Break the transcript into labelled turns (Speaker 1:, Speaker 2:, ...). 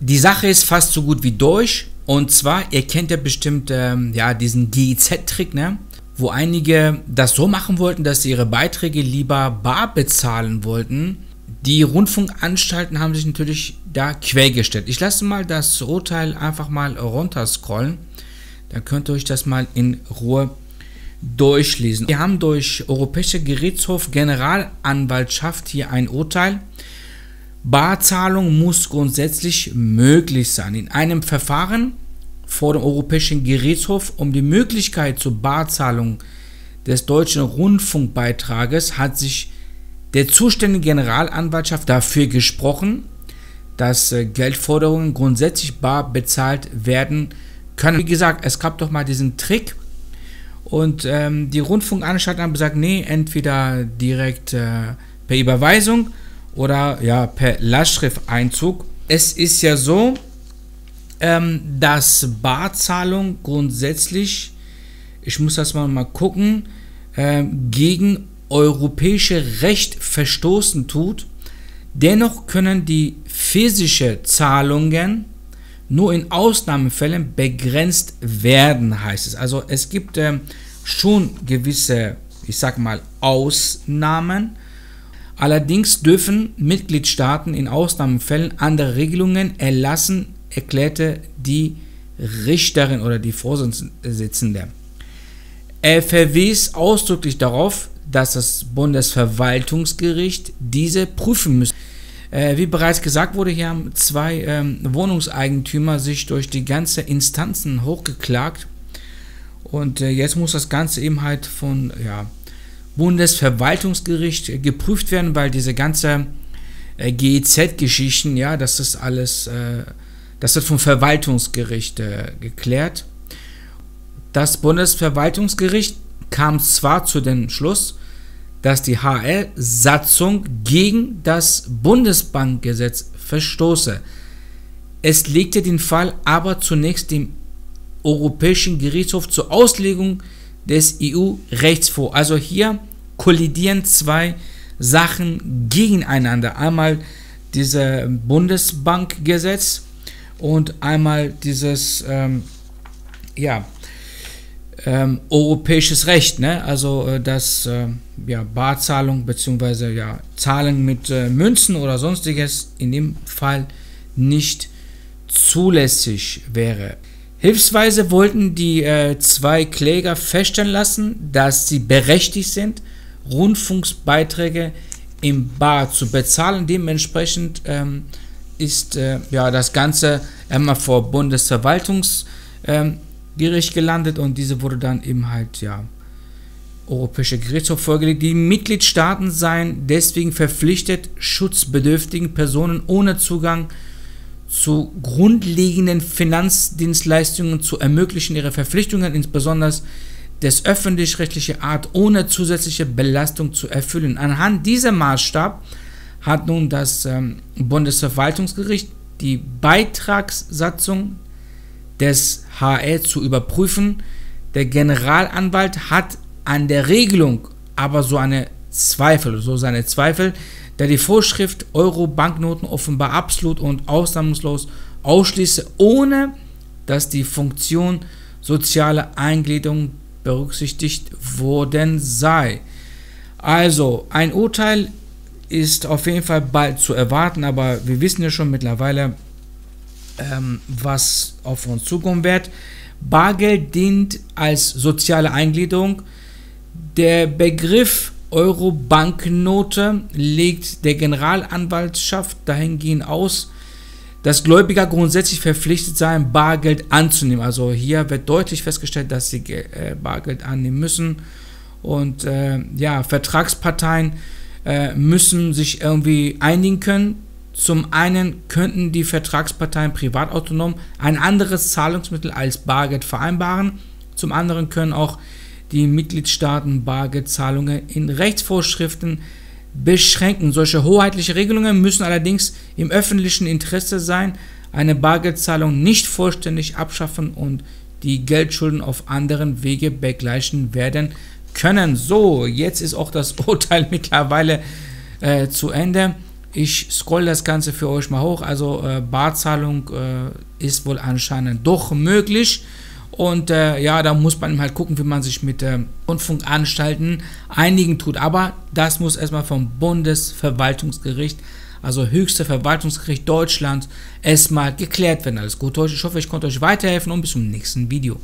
Speaker 1: Die Sache ist fast so gut wie durch. Und zwar, ihr kennt ja bestimmt ähm, ja, diesen GIZ-Trick, ne? wo einige das so machen wollten, dass sie ihre Beiträge lieber bar bezahlen wollten. Die Rundfunkanstalten haben sich natürlich da quergestellt. Ich lasse mal das Urteil einfach mal runterscrollen. Dann könnt ihr euch das mal in Ruhe durchlesen. Wir haben durch Europäische Gerichtshof Generalanwaltschaft hier ein Urteil. Barzahlung muss grundsätzlich möglich sein. In einem Verfahren vor dem Europäischen Gerichtshof um die Möglichkeit zur Barzahlung des deutschen Rundfunkbeitrages hat sich der zuständige Generalanwaltschaft dafür gesprochen, dass äh, Geldforderungen grundsätzlich bar bezahlt werden können. Wie gesagt, es gab doch mal diesen Trick und ähm, die Rundfunkanstalten haben gesagt, nee, entweder direkt äh, per Überweisung oder ja per Lastschrifteinzug. Es ist ja so, ähm, dass Barzahlung grundsätzlich, ich muss das mal, mal gucken, äh, gegen europäische Recht verstoßen tut. Dennoch können die physische Zahlungen nur in Ausnahmefällen begrenzt werden, heißt es. Also es gibt äh, schon gewisse, ich sag mal, Ausnahmen. Allerdings dürfen Mitgliedstaaten in Ausnahmefällen andere Regelungen erlassen, erklärte die Richterin oder die Vorsitzende. Er verwies ausdrücklich darauf, dass das Bundesverwaltungsgericht diese prüfen müsse. Äh, wie bereits gesagt wurde, hier haben zwei ähm, Wohnungseigentümer sich durch die ganze Instanzen hochgeklagt. Und äh, jetzt muss das Ganze eben halt von ja, Bundesverwaltungsgericht geprüft werden, weil diese ganze äh, GEZ-Geschichten, ja, das ist alles äh, das wird vom Verwaltungsgericht äh, geklärt. Das Bundesverwaltungsgericht kam zwar zu dem Schluss, dass die HR-Satzung gegen das Bundesbankgesetz verstoße. Es legte den Fall aber zunächst dem Europäischen Gerichtshof zur Auslegung des EU-Rechts vor. Also hier kollidieren zwei Sachen gegeneinander. Einmal dieses Bundesbankgesetz und einmal dieses ähm, ja, ähm, europäisches Recht, ne? also äh, dass äh, ja, Barzahlung bzw. Ja, Zahlen mit äh, Münzen oder sonstiges in dem Fall nicht zulässig wäre. Hilfsweise wollten die äh, zwei Kläger feststellen lassen, dass sie berechtigt sind, Rundfunksbeiträge im Bar zu bezahlen. Dementsprechend ähm, ist äh, ja das Ganze einmal vor Bundesverwaltungsgericht ähm, gelandet und diese wurde dann eben halt ja Europäische Gerichtshof vorgelegt. Die Mitgliedstaaten seien deswegen verpflichtet, schutzbedürftigen Personen ohne Zugang zu grundlegenden Finanzdienstleistungen zu ermöglichen, ihre Verpflichtungen, insbesondere des öffentlich-rechtlichen Art, ohne zusätzliche Belastung zu erfüllen. Anhand dieser Maßstab hat nun das ähm, Bundesverwaltungsgericht die Beitragssatzung des HR zu überprüfen. Der Generalanwalt hat an der Regelung aber so eine Zweifel, so seine Zweifel, da die Vorschrift Euro-Banknoten offenbar absolut und ausnahmslos ausschließe, ohne dass die Funktion soziale Eingliederung berücksichtigt worden sei. Also ein Urteil ist auf jeden Fall bald zu erwarten, aber wir wissen ja schon mittlerweile, ähm, was auf uns zukommen wird. Bargeld dient als soziale Eingliederung. Der Begriff Euro-Banknote legt der Generalanwaltschaft dahingehend aus, dass Gläubiger grundsätzlich verpflichtet seien, Bargeld anzunehmen. Also hier wird deutlich festgestellt, dass sie äh, Bargeld annehmen müssen. Und äh, ja, Vertragsparteien äh, müssen sich irgendwie einigen können. Zum einen könnten die Vertragsparteien privatautonom ein anderes Zahlungsmittel als Bargeld vereinbaren. Zum anderen können auch die Mitgliedstaaten Bargeldzahlungen in Rechtsvorschriften beschränken. Solche hoheitliche Regelungen müssen allerdings im öffentlichen Interesse sein, eine Bargeldzahlung nicht vollständig abschaffen und die Geldschulden auf anderen Wege begleichen werden können. So, jetzt ist auch das Urteil mittlerweile äh, zu Ende. Ich scroll das Ganze für euch mal hoch. Also äh, Barzahlung äh, ist wohl anscheinend doch möglich. Und äh, ja, da muss man halt gucken, wie man sich mit äh, Rundfunkanstalten einigen tut. Aber das muss erstmal vom Bundesverwaltungsgericht, also höchste Verwaltungsgericht Deutschland, erstmal geklärt werden. Alles gut, Ich hoffe, ich konnte euch weiterhelfen und bis zum nächsten Video.